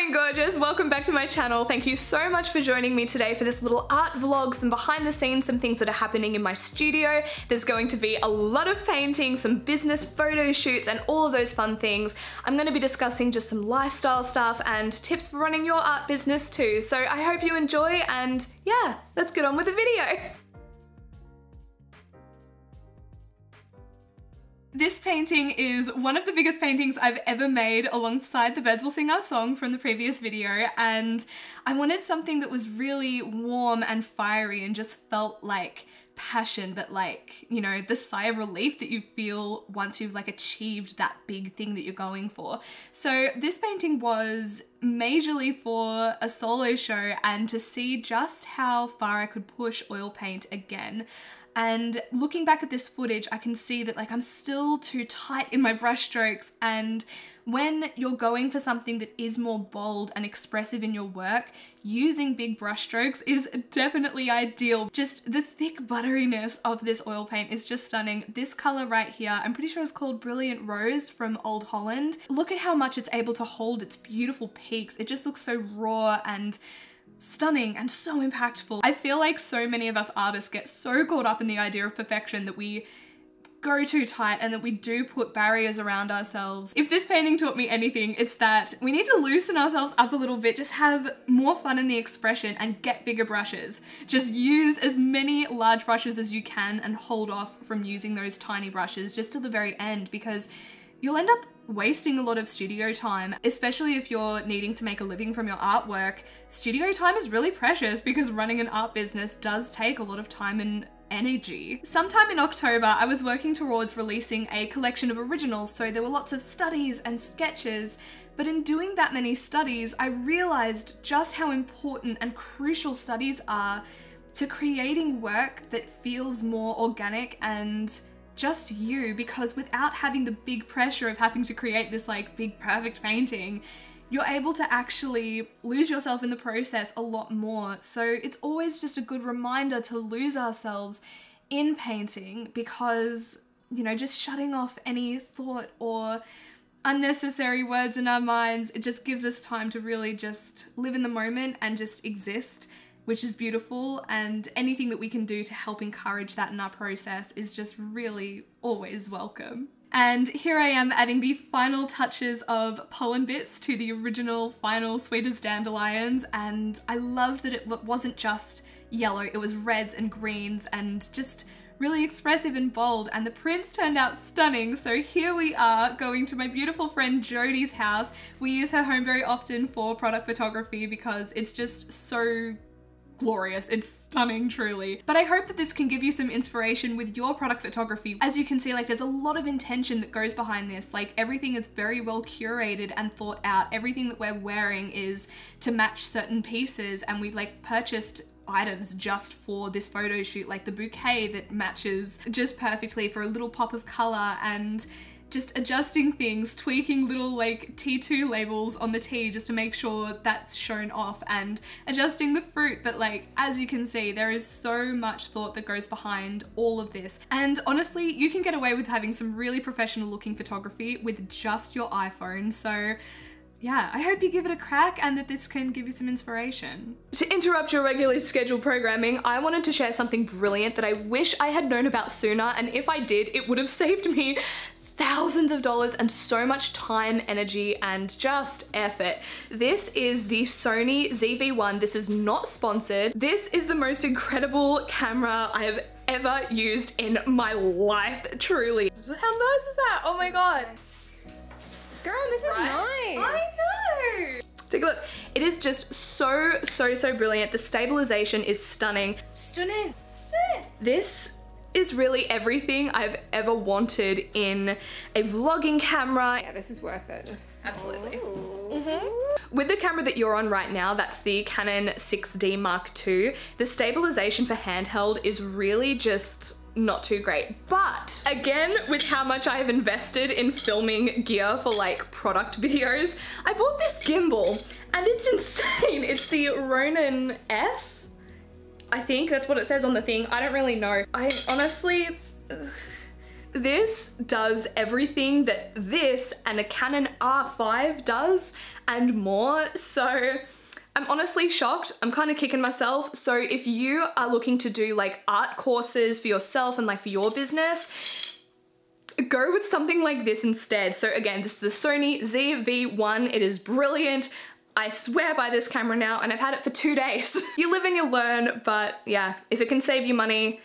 morning, gorgeous. Welcome back to my channel. Thank you so much for joining me today for this little art vlog, some behind the scenes, some things that are happening in my studio. There's going to be a lot of painting, some business photo shoots, and all of those fun things. I'm gonna be discussing just some lifestyle stuff and tips for running your art business too. So I hope you enjoy and yeah, let's get on with the video. This painting is one of the biggest paintings I've ever made alongside the Birds Will Sing Our Song from the previous video and I wanted something that was really warm and fiery and just felt like passion but like you know the sigh of relief that you feel once you've like achieved that big thing that you're going for. So this painting was majorly for a solo show and to see just how far I could push oil paint again and looking back at this footage, I can see that like I'm still too tight in my brush strokes and when you're going for something that is more bold and expressive in your work, using big brush strokes is definitely ideal. Just the thick butteriness of this oil paint is just stunning. This color right here, I'm pretty sure it's called Brilliant Rose from Old Holland. Look at how much it's able to hold its beautiful peaks. It just looks so raw and stunning and so impactful. I feel like so many of us artists get so caught up in the idea of perfection that we go too tight and that we do put barriers around ourselves. If this painting taught me anything, it's that we need to loosen ourselves up a little bit, just have more fun in the expression and get bigger brushes. Just use as many large brushes as you can and hold off from using those tiny brushes just till the very end because you'll end up wasting a lot of studio time, especially if you're needing to make a living from your artwork. Studio time is really precious because running an art business does take a lot of time and energy. Sometime in October, I was working towards releasing a collection of originals, so there were lots of studies and sketches, but in doing that many studies, I realized just how important and crucial studies are to creating work that feels more organic and just you because without having the big pressure of having to create this like big perfect painting, you're able to actually lose yourself in the process a lot more. So it's always just a good reminder to lose ourselves in painting because, you know, just shutting off any thought or unnecessary words in our minds, it just gives us time to really just live in the moment and just exist which is beautiful and anything that we can do to help encourage that in our process is just really always welcome. And here I am adding the final touches of pollen bits to the original final Sweet as Dandelions and I loved that it wasn't just yellow, it was reds and greens and just really expressive and bold and the prints turned out stunning so here we are going to my beautiful friend Jodi's house. We use her home very often for product photography because it's just so glorious. It's stunning, truly. But I hope that this can give you some inspiration with your product photography. As you can see, like there's a lot of intention that goes behind this. Like everything is very well curated and thought out. Everything that we're wearing is to match certain pieces and we've like purchased items just for this photo shoot like the bouquet that matches just perfectly for a little pop of color and just adjusting things, tweaking little like T2 labels on the tea just to make sure that's shown off and adjusting the fruit. But like, as you can see, there is so much thought that goes behind all of this. And honestly, you can get away with having some really professional looking photography with just your iPhone. So yeah, I hope you give it a crack and that this can give you some inspiration. To interrupt your regularly scheduled programming, I wanted to share something brilliant that I wish I had known about sooner and if I did, it would have saved me thousands of dollars and so much time, energy, and just effort. This is the Sony ZV-1. This is not sponsored. This is the most incredible camera I have ever used in my life, truly. How nice is that? Oh my god. Girl, this is right? nice. I know. Take a look. It is just so, so, so brilliant. The stabilization is stunning. Stunning. Stunning. This is really everything I've ever wanted in a vlogging camera. Yeah, this is worth it. Absolutely. Mm -hmm. With the camera that you're on right now, that's the Canon 6D Mark II, the stabilization for handheld is really just not too great. But again, with how much I have invested in filming gear for like product videos, I bought this gimbal and it's insane. It's the Ronin S I think that's what it says on the thing. I don't really know. I honestly, ugh, this does everything that this and a Canon R5 does and more. So I'm honestly shocked. I'm kind of kicking myself. So if you are looking to do like art courses for yourself and like for your business, go with something like this instead. So again, this is the Sony ZV-1. It is brilliant. I swear by this camera now and I've had it for two days. you live and you learn, but yeah, if it can save you money,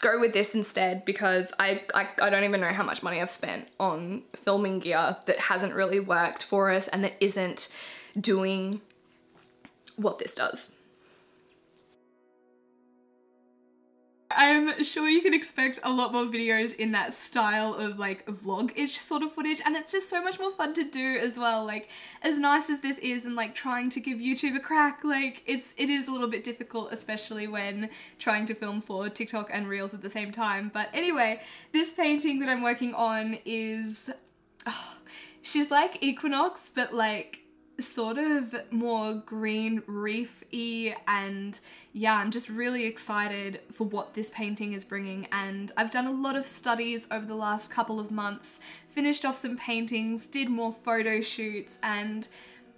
go with this instead because I, I, I don't even know how much money I've spent on filming gear that hasn't really worked for us and that isn't doing what this does. I'm sure you can expect a lot more videos in that style of like vlog-ish sort of footage and it's just so much more fun to do as well. Like as nice as this is and like trying to give YouTube a crack, like it's it is a little bit difficult especially when trying to film for TikTok and Reels at the same time. But anyway, this painting that I'm working on is oh, she's like Equinox but like sort of more green reef-y and yeah I'm just really excited for what this painting is bringing and I've done a lot of studies over the last couple of months finished off some paintings did more photo shoots and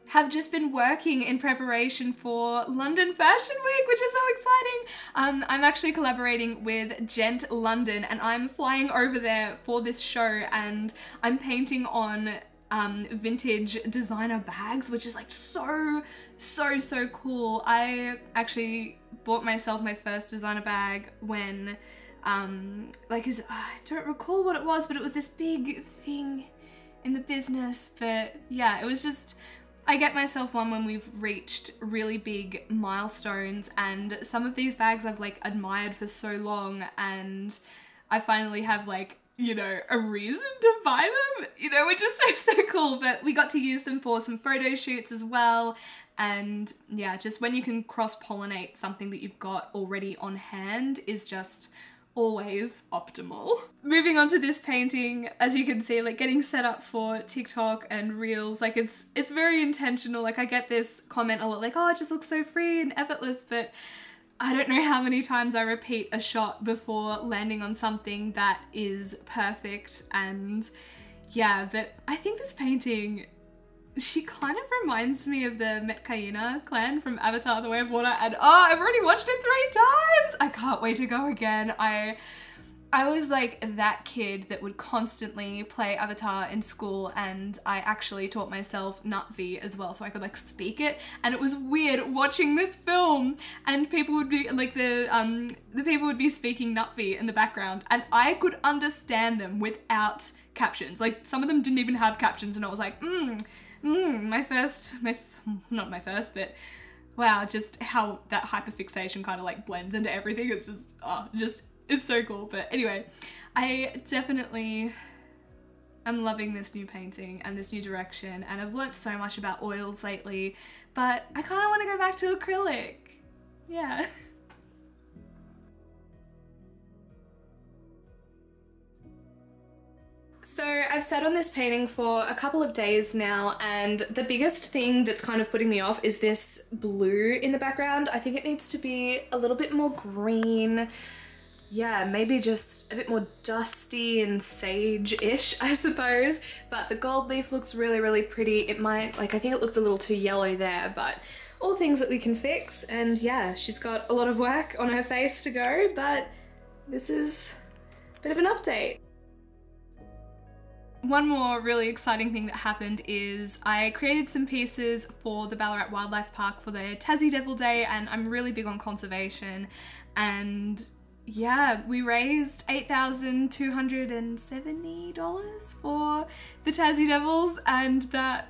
have just been working in preparation for London Fashion Week, which is so exciting. Um, I'm actually collaborating with Gent London and I'm flying over there for this show and I'm painting on um, vintage designer bags, which is like so, so, so cool. I actually bought myself my first designer bag when, um, like, is I don't recall what it was, but it was this big thing in the business. But yeah, it was just, I get myself one when we've reached really big milestones and some of these bags I've like admired for so long and I finally have like you know, a reason to buy them, you know, which is so, so cool. But we got to use them for some photo shoots as well. And yeah, just when you can cross pollinate something that you've got already on hand is just always optimal. Moving on to this painting, as you can see, like getting set up for TikTok and Reels, like it's it's very intentional. Like I get this comment a lot like, oh, it just looks so free and effortless, but I don't know how many times I repeat a shot before landing on something that is perfect and yeah, but I think this painting, she kind of reminds me of the Metkayina clan from Avatar The Way of Water and oh, I've already watched it three times! I can't wait to go again. I I was like that kid that would constantly play Avatar in school and I actually taught myself Na'vi as well so I could like speak it. And it was weird watching this film and people would be like the um the people would be speaking Na'vi in the background and I could understand them without captions. Like some of them didn't even have captions and I was like mm, mm my first my not my first but wow just how that hyperfixation kind of like blends into everything. It's just oh just it's so cool. But anyway, I definitely am loving this new painting and this new direction and I've learnt so much about oils lately, but I kind of want to go back to acrylic. Yeah. So I've sat on this painting for a couple of days now and the biggest thing that's kind of putting me off is this blue in the background. I think it needs to be a little bit more green yeah, maybe just a bit more dusty and sage-ish, I suppose. But the gold leaf looks really, really pretty. It might, like, I think it looks a little too yellow there, but all things that we can fix. And yeah, she's got a lot of work on her face to go, but this is a bit of an update. One more really exciting thing that happened is I created some pieces for the Ballarat Wildlife Park for their Tassie Devil Day and I'm really big on conservation and yeah, we raised $8,270 for the Tassie Devils and that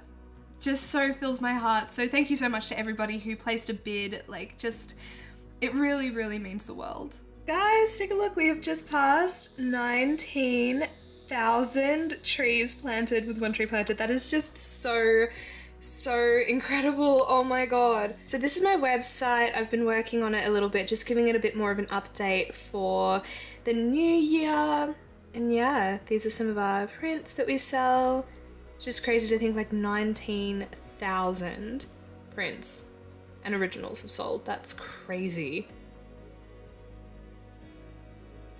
just so fills my heart. So thank you so much to everybody who placed a bid. Like just, it really, really means the world. Guys, take a look. We have just passed 19,000 trees planted with One Tree Planted. That is just so so incredible. Oh my god. So this is my website. I've been working on it a little bit, just giving it a bit more of an update for the new year. And yeah, these are some of our prints that we sell. It's just crazy to think like 19,000 prints and originals have sold. That's crazy.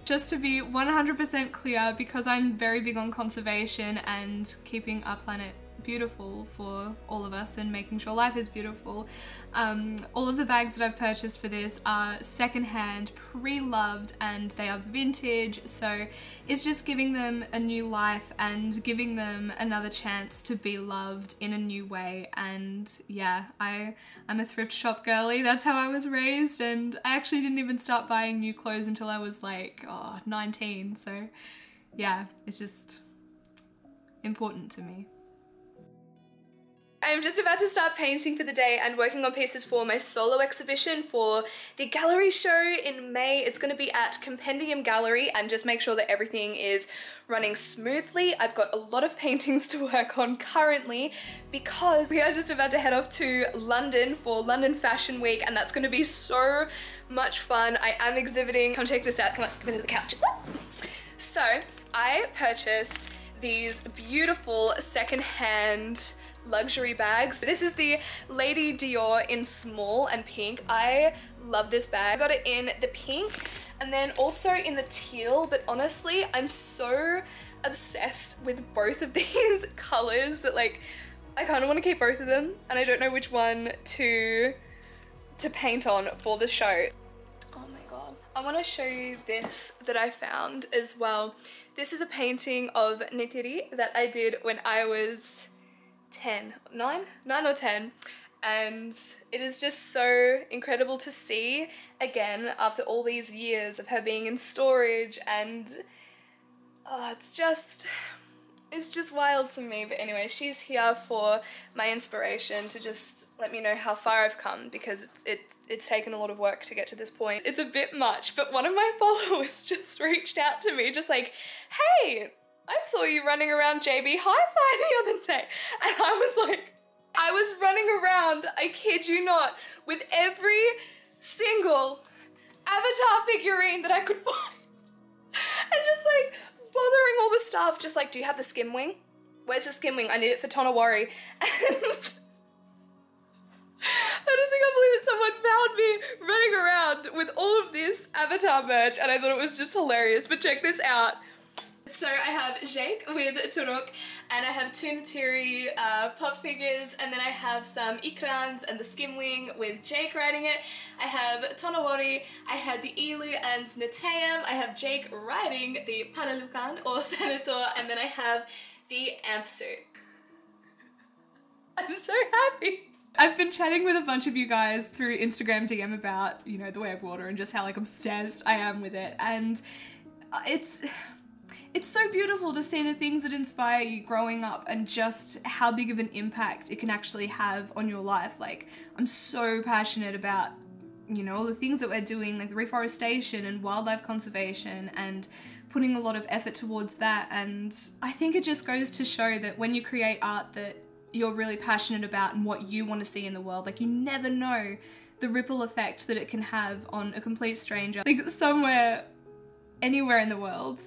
just to be 100% clear, because I'm very big on conservation and keeping our planet beautiful for all of us and making sure life is beautiful. Um, all of the bags that I've purchased for this are secondhand, pre-loved, and they are vintage, so it's just giving them a new life and giving them another chance to be loved in a new way. And yeah, I, I'm a thrift shop girly, that's how I was raised, and I actually didn't even start buying new clothes until I was like, oh, 19, so yeah, it's just important to me. I'm just about to start painting for the day and working on pieces for my solo exhibition for the gallery show in May. It's going to be at Compendium Gallery and just make sure that everything is running smoothly. I've got a lot of paintings to work on currently because we are just about to head off to London for London Fashion Week and that's going to be so much fun. I am exhibiting, come check this out, come on, come into the couch. So I purchased these beautiful secondhand luxury bags. This is the Lady Dior in small and pink. I love this bag. I got it in the pink and then also in the teal, but honestly, I'm so obsessed with both of these colors that like, I kind of want to keep both of them and I don't know which one to, to paint on for the show. Oh my god. I want to show you this that I found as well. This is a painting of Neytiri that I did when I was 10, 9? 9 or 10 and it is just so incredible to see again after all these years of her being in storage and oh, it's just it's just wild to me. But anyway she's here for my inspiration to just let me know how far I've come because it's it, it's taken a lot of work to get to this point. It's a bit much but one of my followers just reached out to me just like hey I saw you running around JB Hi-Fi the other day. And I was like, I was running around, I kid you not, with every single avatar figurine that I could find. And just like bothering all the staff, just like, do you have the skim wing? Where's the skim wing? I need it for Tonowari. And I honestly can't believe it. Someone found me running around with all of this avatar merch and I thought it was just hilarious. But check this out. So I have Jake with Toruk and I have two Neytiri uh, pop figures and then I have some Ikrans and the Skimwing with Jake riding it. I have Tonowari, I had the Ilu and Neteyam, I have Jake riding the Palulukan or Thanator and then I have the amp suit. I'm so happy. I've been chatting with a bunch of you guys through Instagram DM about, you know, the way of water and just how like obsessed I am with it. And it's it's so beautiful to see the things that inspire you growing up and just how big of an impact it can actually have on your life. Like, I'm so passionate about, you know, all the things that we're doing, like the reforestation and wildlife conservation and putting a lot of effort towards that. And I think it just goes to show that when you create art that you're really passionate about and what you want to see in the world, like, you never know the ripple effect that it can have on a complete stranger. Like, somewhere, anywhere in the world,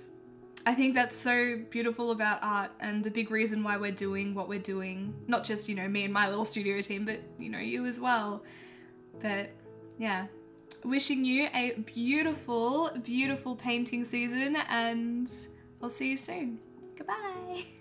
I think that's so beautiful about art and the big reason why we're doing what we're doing. Not just, you know, me and my little studio team, but, you know, you as well. But yeah, wishing you a beautiful, beautiful painting season and I'll see you soon. Goodbye.